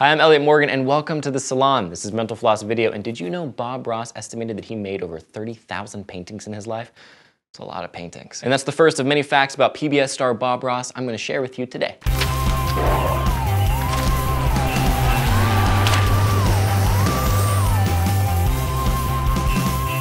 Hi, I'm Elliott Morgan and welcome to The Salon. This is Mental Floss Video and did you know Bob Ross estimated that he made over 30,000 paintings in his life? It's a lot of paintings. And that's the first of many facts about PBS star Bob Ross I'm going to share with you today.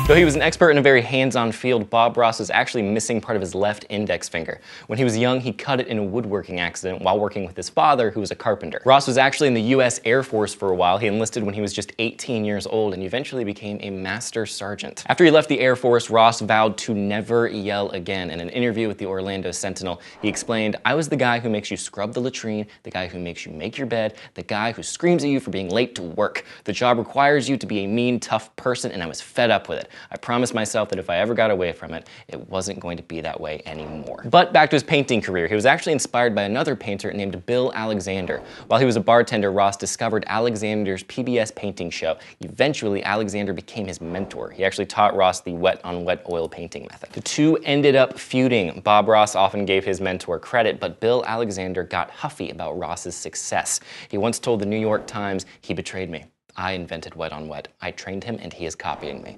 Though he was an expert in a very hands-on field, Bob Ross was actually missing part of his left index finger. When he was young, he cut it in a woodworking accident while working with his father, who was a carpenter. Ross was actually in the U.S. Air Force for a while. He enlisted when he was just 18 years old and eventually became a master sergeant. After he left the Air Force, Ross vowed to never yell again. In an interview with the Orlando Sentinel, he explained, I was the guy who makes you scrub the latrine, the guy who makes you make your bed, the guy who screams at you for being late to work. The job requires you to be a mean, tough person, and I was fed up with it. I promised myself that if I ever got away from it, it wasn't going to be that way anymore. But back to his painting career, he was actually inspired by another painter named Bill Alexander. While he was a bartender, Ross discovered Alexander's PBS painting show. Eventually, Alexander became his mentor. He actually taught Ross the wet on wet oil painting method. The two ended up feuding. Bob Ross often gave his mentor credit, but Bill Alexander got huffy about Ross's success. He once told the New York Times, he betrayed me. I invented wet on wet. I trained him and he is copying me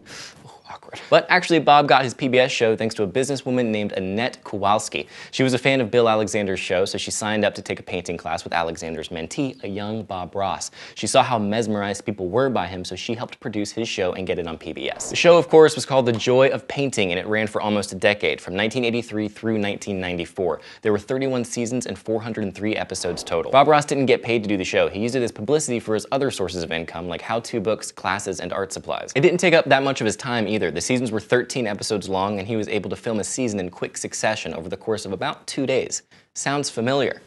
awkward. But actually, Bob got his PBS show thanks to a businesswoman named Annette Kowalski. She was a fan of Bill Alexander's show, so she signed up to take a painting class with Alexander's mentee, a young Bob Ross. She saw how mesmerized people were by him, so she helped produce his show and get it on PBS. The show, of course, was called The Joy of Painting, and it ran for almost a decade, from 1983 through 1994. There were 31 seasons and 403 episodes total. Bob Ross didn't get paid to do the show. He used it as publicity for his other sources of income, like how-to books, classes, and art supplies. It didn't take up that much of his time either either. The seasons were 13 episodes long, and he was able to film a season in quick succession over the course of about two days. Sounds familiar.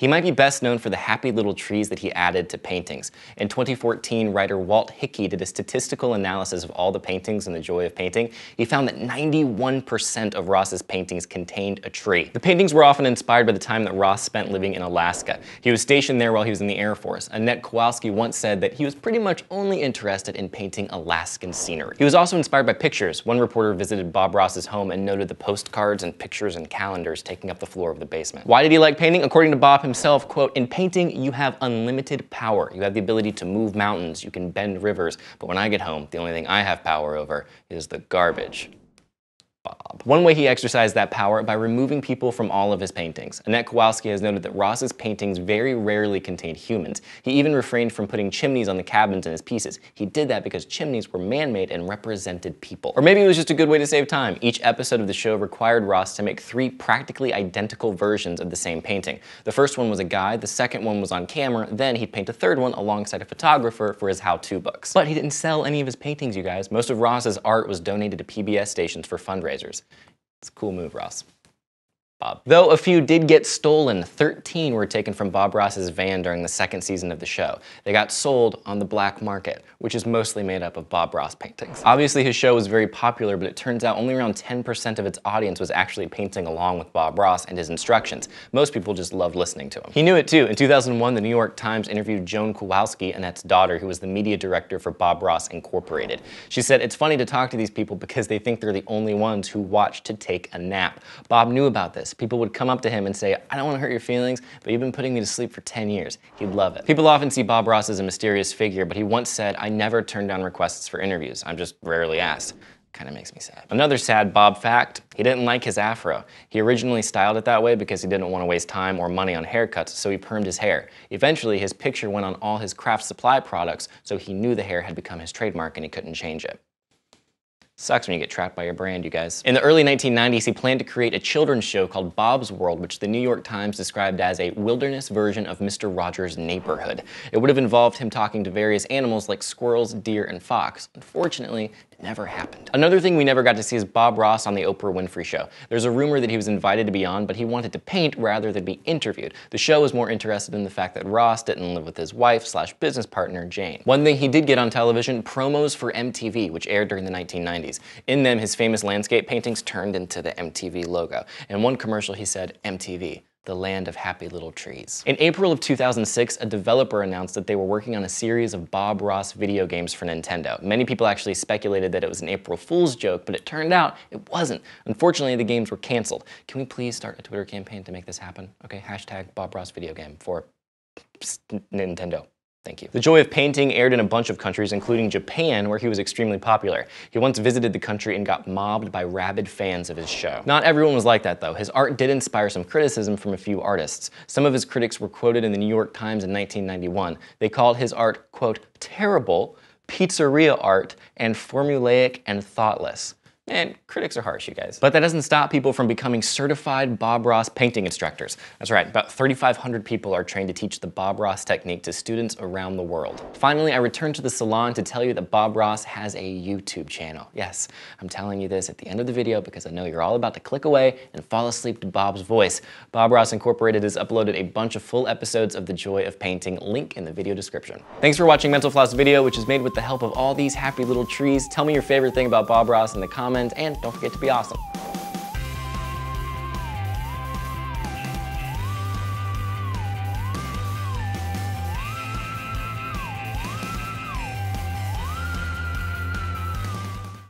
He might be best known for the happy little trees that he added to paintings. In 2014, writer Walt Hickey did a statistical analysis of all the paintings in The Joy of Painting. He found that 91% of Ross's paintings contained a tree. The paintings were often inspired by the time that Ross spent living in Alaska. He was stationed there while he was in the Air Force. Annette Kowalski once said that he was pretty much only interested in painting Alaskan scenery. He was also inspired by pictures. One reporter visited Bob Ross's home and noted the postcards and pictures and calendars taking up the floor of the basement. Why did he like painting? According to Bob himself, quote, in painting, you have unlimited power. You have the ability to move mountains, you can bend rivers, but when I get home, the only thing I have power over is the garbage. Bob. One way he exercised that power by removing people from all of his paintings. Annette Kowalski has noted that Ross's paintings very rarely contained humans. He even refrained from putting chimneys on the cabins in his pieces. He did that because chimneys were man-made and represented people. Or maybe it was just a good way to save time. Each episode of the show required Ross to make three practically identical versions of the same painting. The first one was a guy, the second one was on camera, then he'd paint a third one alongside a photographer for his how-to books. But he didn't sell any of his paintings, you guys. Most of Ross's art was donated to PBS stations for fundraising fundraisers. It's a cool move, Ross. Bob. Though a few did get stolen, 13 were taken from Bob Ross's van during the second season of the show. They got sold on the black market, which is mostly made up of Bob Ross paintings. Obviously his show was very popular, but it turns out only around 10% of its audience was actually painting along with Bob Ross and his instructions. Most people just loved listening to him. He knew it too. In 2001, the New York Times interviewed Joan Kowalski, Annette's daughter, who was the media director for Bob Ross Incorporated. She said, it's funny to talk to these people because they think they're the only ones who watch to take a nap. Bob knew about this. People would come up to him and say, I don't want to hurt your feelings, but you've been putting me to sleep for 10 years. He'd love it. People often see Bob Ross as a mysterious figure, but he once said, I never turn down requests for interviews. I'm just rarely asked. Kind of makes me sad. Another sad Bob fact, he didn't like his afro. He originally styled it that way because he didn't want to waste time or money on haircuts, so he permed his hair. Eventually, his picture went on all his craft supply products, so he knew the hair had become his trademark and he couldn't change it. Sucks when you get trapped by your brand, you guys. In the early 1990s, he planned to create a children's show called Bob's World, which the New York Times described as a wilderness version of Mr. Rogers' Neighborhood. It would have involved him talking to various animals like squirrels, deer, and fox. Unfortunately, never happened. Another thing we never got to see is Bob Ross on the Oprah Winfrey Show. There's a rumor that he was invited to be on, but he wanted to paint rather than be interviewed. The show was more interested in the fact that Ross didn't live with his wife slash business partner, Jane. One thing he did get on television, promos for MTV, which aired during the 1990s. In them, his famous landscape paintings turned into the MTV logo. In one commercial, he said, MTV, the land of happy little trees. In April of 2006, a developer announced that they were working on a series of Bob Ross video games for Nintendo. Many people actually speculated that it was an April Fool's joke, but it turned out it wasn't. Unfortunately, the games were canceled. Can we please start a Twitter campaign to make this happen? Okay, hashtag Bob Ross video game for Nintendo. Thank you. The Joy of Painting aired in a bunch of countries, including Japan, where he was extremely popular. He once visited the country and got mobbed by rabid fans of his show. Not everyone was like that, though. His art did inspire some criticism from a few artists. Some of his critics were quoted in the New York Times in 1991. They called his art, quote, terrible, pizzeria art, and formulaic and thoughtless. And critics are harsh, you guys. But that doesn't stop people from becoming certified Bob Ross painting instructors. That's right, about 3,500 people are trained to teach the Bob Ross technique to students around the world. Finally, I returned to the salon to tell you that Bob Ross has a YouTube channel. Yes, I'm telling you this at the end of the video because I know you're all about to click away and fall asleep to Bob's voice. Bob Ross Incorporated has uploaded a bunch of full episodes of The Joy of Painting, link in the video description. Thanks for watching Mental Floss video, which is made with the help of all these happy little trees. Tell me your favorite thing about Bob Ross in the comments, and don't forget to be awesome.